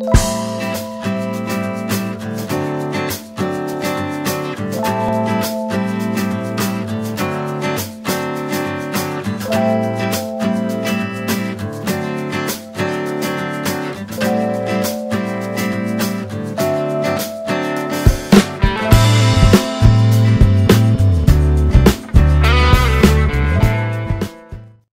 you